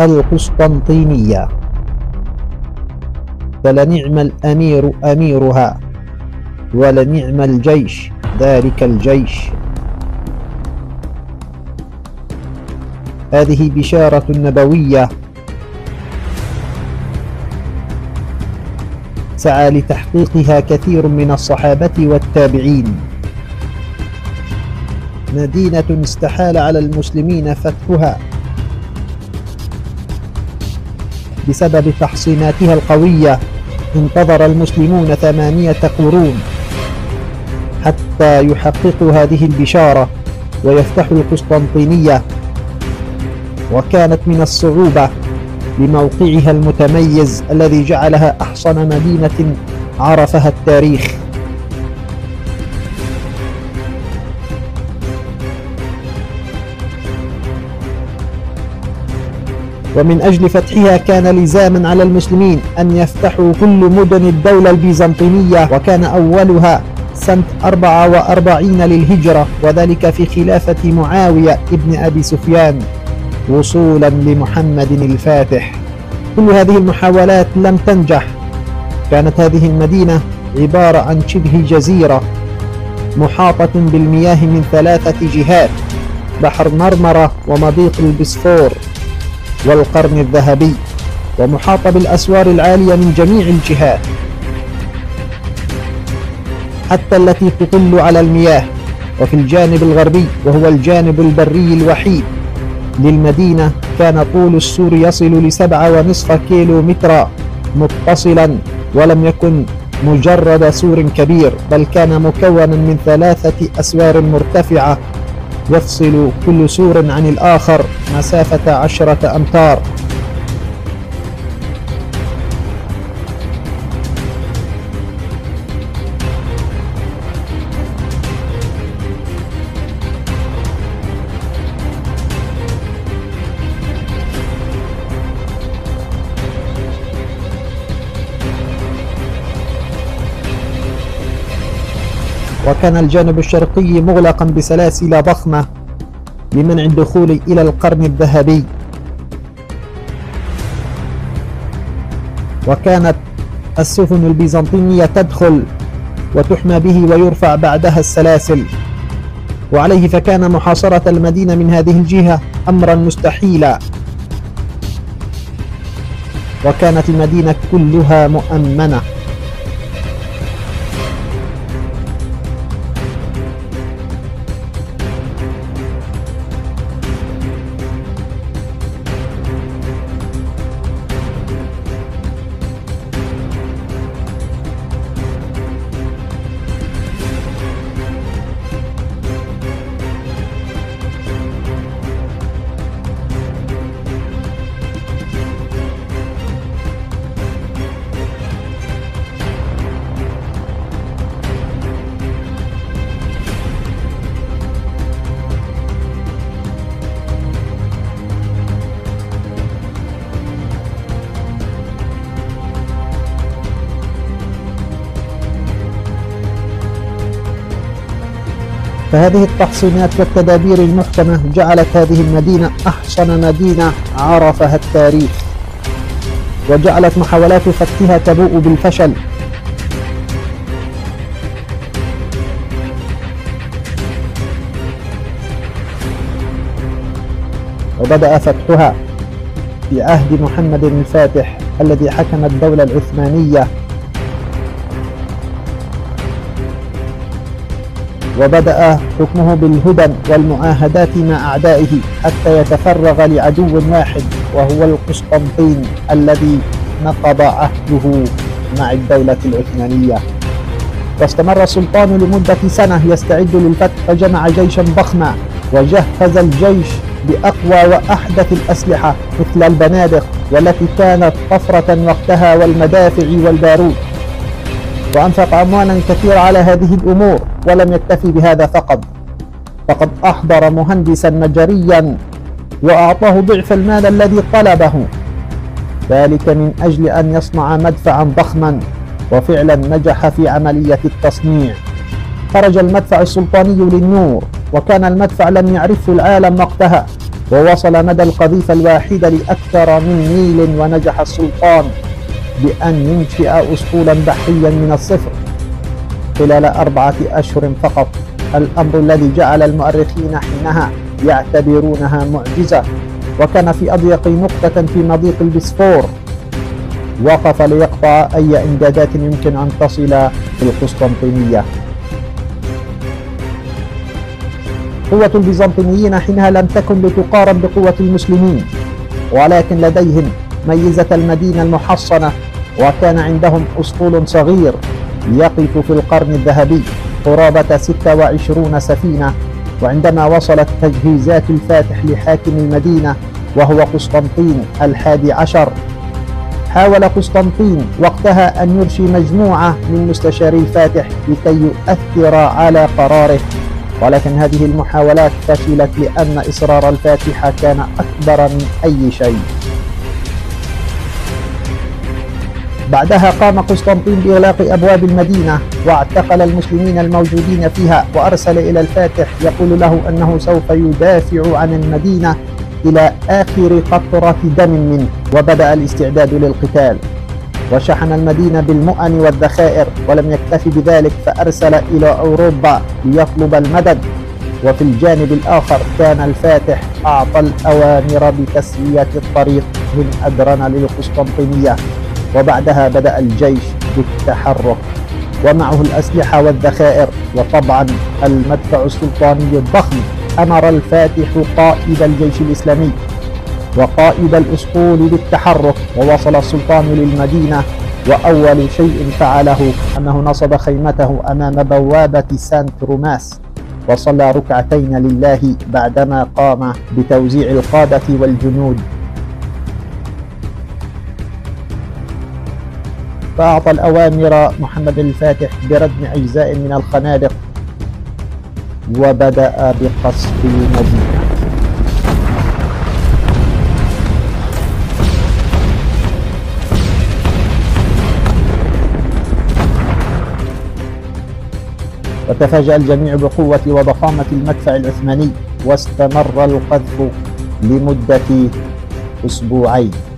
القسطنطينية. فلنعم الأمير أميرها ولنعم الجيش ذلك الجيش. هذه بشارة نبوية. سعى لتحقيقها كثير من الصحابة والتابعين. مدينة استحال على المسلمين فتحها. بسبب تحصيناتها القوية. انتظر المسلمون ثمانية قرون حتى يحققوا هذه البشارة ويفتحوا القسطنطينية. وكانت من الصعوبة لموقعها المتميز الذي جعلها أحصن مدينة عرفها التاريخ. ومن أجل فتحها كان لزاما على المسلمين أن يفتحوا كل مدن الدولة البيزنطينية وكان أولها سنة 44 للهجرة وذلك في خلافة معاوية ابن أبي سفيان وصولا لمحمد الفاتح. كل هذه المحاولات لم تنجح. كانت هذه المدينة عبارة عن شبه جزيرة محاطة بالمياه من ثلاثة جهات بحر مرمرة ومضيق البسفور والقرن الذهبي ومحاطة بالأسوار العالية من جميع الجهات حتى التي تطل على المياه وفي الجانب الغربي وهو الجانب البري الوحيد للمدينة كان طول السور يصل لسبعة ونصف كيلو مترا متصلا ولم يكن مجرد سور كبير بل كان مكونا من ثلاثة أسوار مرتفعة يفصل كل سور عن الآخر. مسافة عشرة أمتار. وكان الجانب الشرقي مغلقا بسلاسل ضخمة لمنع الدخول إلى القرن الذهبي. وكانت السفن البيزنطية تدخل وتحمى به ويرفع بعدها السلاسل. وعليه فكان محاصرة المدينة من هذه الجهة أمرا مستحيلا. وكانت المدينة كلها مؤمنة. فهذه التحصينات والتدابير المحكمة جعلت هذه المدينة أحسن مدينة عرفها التاريخ وجعلت محاولات فتحها تبوء بالفشل. وبدأ فتحها في عهد محمد الفاتح الذي حكم الدولة العثمانية وبدأ حكمه بالهدن والمعاهدات مع أعدائه حتى يتفرغ لعدو واحد وهو القسطنطين الذي نقض عهده مع الدولة العثمانية. واستمر السلطان لمدة سنة يستعد للفتح فجمع جيشا ضخما وجهز الجيش بأقوى وأحدث الأسلحة مثل البنادق والتي كانت طفرة وقتها والمدافع والبارود. وأنفق أموالا كثيرة على هذه الأمور ولم يكتفي بهذا فقط. فقد أحضر مهندسا مجريا وأعطاه ضعف المال الذي طلبه. ذلك من أجل أن يصنع مدفعا ضخما وفعلا نجح في عملية التصنيع. خرج المدفع السلطاني للنور وكان المدفع لم يعرفه العالم وقتها ووصل مدى القذيفة الواحدة لأكثر من ميل ونجح السلطان. بأن ينشئ أسطولا بحريا من الصفر. خلال أربعة أشهر فقط الأمر الذي جعل المؤرخين حينها يعتبرونها معجزة وكان في أضيق نقطة في مضيق البسفور. وقف ليقطع أي إمدادات يمكن أن تصل في القسطنطينية. قوة البيزنطيين حينها لم تكن لتقارن بقوة المسلمين ولكن لديهم ميزة المدينة المحصنة وكان عندهم أسطول صغير يقف في القرن الذهبي قرابة 26 سفينة وعندما وصلت تجهيزات الفاتح لحاكم المدينة وهو قسطنطين الحادي عشر. حاول قسطنطين وقتها أن يرشي مجموعة من مستشاري الفاتح لكي يؤثر على قراره. ولكن هذه المحاولات فشلت لأن إصرار الفاتحة كان أكبر من أي شيء. بعدها قام قسطنطين بإغلاق أبواب المدينة واعتقل المسلمين الموجودين فيها وأرسل إلى الفاتح يقول له أنه سوف يدافع عن المدينة إلى آخر قطرة دم منه وبدأ الاستعداد للقتال. وشحن المدينة بالمؤن والذخائر ولم يكتفي بذلك فأرسل إلى أوروبا ليطلب المدد. وفي الجانب الآخر كان الفاتح أعطى الأوامر بتسوية الطريق من أدرنا للقسطنطينية. وبعدها بدأ الجيش بالتحرك. ومعه الأسلحة والذخائر وطبعا المدفع السلطاني الضخم أمر الفاتح قائد الجيش الإسلامي وقائد الأسطول بالتحرك ووصل السلطان للمدينة وأول شيء فعله أنه نصب خيمته أمام بوابة سانت روماس وصلى ركعتين لله بعدما قام بتوزيع القادة والجنود. فأعطى الأوامر محمد الفاتح بردم أجزاء من الخنادق وبدأ بقصف المدينة وتفاجأ الجميع بقوة وضخامة المدفع العثماني واستمر القذف لمدة أسبوعين.